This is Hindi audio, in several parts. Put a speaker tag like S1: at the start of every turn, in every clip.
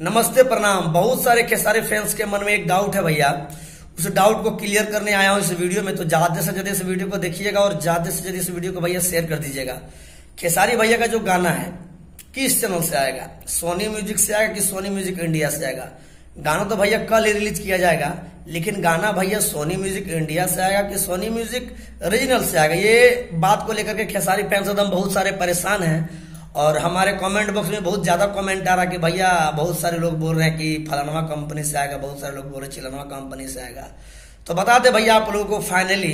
S1: नमस्ते प्रणाम। बहुत सारे खेसारी फैंस के मन में एक डाउट है भैया। उस डाउट को क्लियर करने आया हूँ इस वीडियो में तो ज़्यादा से ज़्यादा इस वीडियो को देखिएगा और ज़्यादा से ज़्यादा इस वीडियो को भैया शेयर कर दीजिएगा। खेसारी भैया का जो गाना है, किस चैनल से आएगा? सोनी म्यूज़िक से आएगा कि सोनी म्यूज़िक इंडिया से आएगा? गाना तो भैया कल ही रिलीज़ किया जाएगा, लेकिन गाना भैया सोनी म्यूज़िक इंडिया से आएगा कि सोनी म्यूज़िक रीजनल से आएगा? ये बात को लेकर के खेसारी फैंस एकदम बहुत सारे परेशान हैं। और हमारे कमेंट बॉक्स में बहुत ज़्यादा कमेंट आ रहा कि भैया, बहुत सारे लोग बोल रहे हैं कि फलानवा कंपनी से आएगा, बहुत सारे लोग बोल रहे हैं चिलनवा कंपनी से आएगा। तो बता दे भैया आप लोगों को फाइनली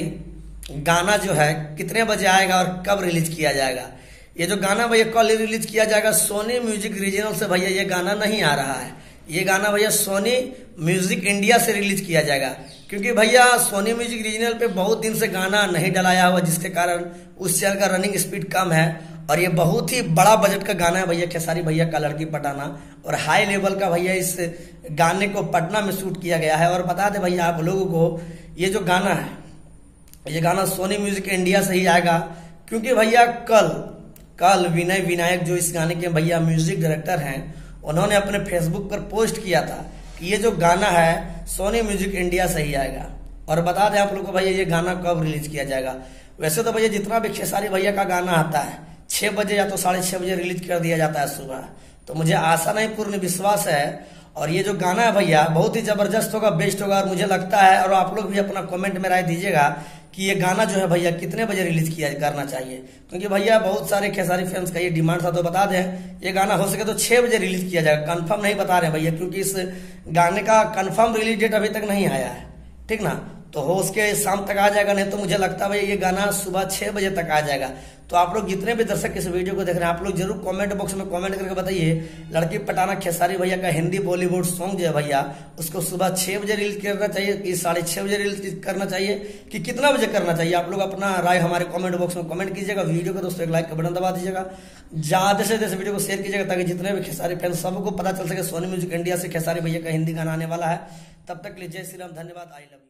S1: गाना जो है कितने बजे आएगा और कब रिलीज़ किया जाएगा। ये जो गाना भैया कल रिलीज़ किया जाएगा सोनी म्यूज़िक रीजनल से भैया ये गाना नहीं आ रहा है। ये गाना भैया सोनी म्यूज़िक इंडिया से रिलीज़ किया जाएगा। क्योंकि भैया सोनी म्यूज़िक रीजनल पे बहुत दिन से गाना नहीं डलाया हुआ, जिसके कारण उस चैनल का रनिंग स्पीड कम है। और ये बहुत ही बड़ा बजट का गाना है भैया खेसारी भैया का लड़की पटाना। और हाई लेवल का भैया इस गाने को पटना में शूट किया गया है। और बता दे भैया आप लोगों को, ये जो गाना है, ये गाना सोनी म्यूज़िक इंडिया से ही आएगा। क्योंकि भैया कल कल विनय विनायक जो इस गाने के भैया म्यूज़िक डायरेक्टर हैं उन्होंने अपने फेसबुक पर पोस्ट किया था कि ये जो गाना है सोनी म्यूज़िक इंडिया से ही आएगा। और बता दें आप लोग को भैया, ये गाना कब रिलीज़ किया जाएगा? वैसे तो भैया, जितना भी खेसारी भैया का गाना आता है, छह बजे या तो साढ़े छह बजे रिलीज़ कर दिया जाता है सुबह। तो मुझे आशा नहीं, पूर्ण विश्वास है। और ये जो गाना है भैया, बहुत ही ज़बरदस्त होगा बेस्ट होगा। और मुझे लगता है, और आप लोग भी अपना कमेंट में राय दीजिएगा कि ये गाना जो है भैया कितने बजे रिलीज़ किया करना चाहिए? क्योंकि भैया बहुत सारे खेसारी फैंस का ये डिमांड था तो बता दें, ये गाना हो सके तो छह बजे रिलीज़ किया जाएगा। कंफर्म नहीं बता रहे भैया, क्योंकि इस गाने का कंफर्म रिलीज़ डेट अभी तक नहीं आया है। ठीक ना? तो हो उसके शाम तक आ जाएगा, नहीं तो मुझे लगता है ये गाना सुबह छह बजे तक आ जाएगा। तो आप लोग जितने भी दर्शक इस वीडियो को देख रहे हैं, आप लोग ज़रूर कमेंट बॉक्स में कमेंट करके बताइए, लड़की पटाना खेसारी भैया का हिंदी बॉलीवुड सॉन्ग जो है भैया, उसको सुबह छह बजे रिलीज़ करना चाहिए, कि साढ़े छह बजे रिलीज़ करना चाहिए, कि कितना बजे करना चाहिए, आप लोग अपना राय हमारे कमेंट बॉक्स में कमेंट कीजिएगा, वीडियो को दोस्तों एक लाइक का बटन दबा दीजिएगा। ज़्यादा से ज़्यादा वीडियो को शेयर कीजिएगा, ताकि जितने भी खेसारी फ़ैन सबको पता चल सके सोनी म्यूज़िक इंडिया से खेसारी भैया का हिंदी गाना आने वाला है। तब तक लिए जय श्री राम, धन्यवाद आई लव